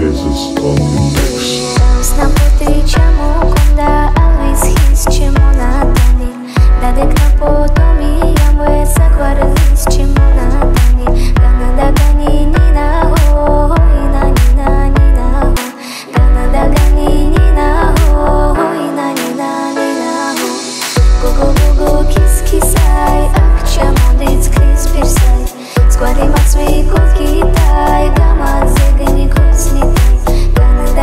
This is on the mix. Свои кутки, дай, дома, цыгане, кот, сметай,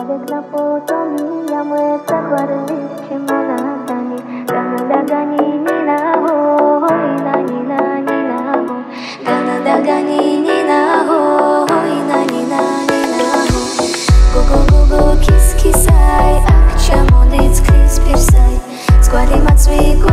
Валик на мы захвалили, чем она дани, дана дагани ни на го, и на ни на ни на го, дана дагани ни на го, и на ни на ни на го. Го го го го кис кисай, акча молит крис пирсай, сквали мацвику.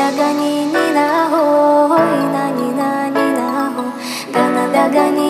Догони, не на го, и на, не на, не на го, да на догони.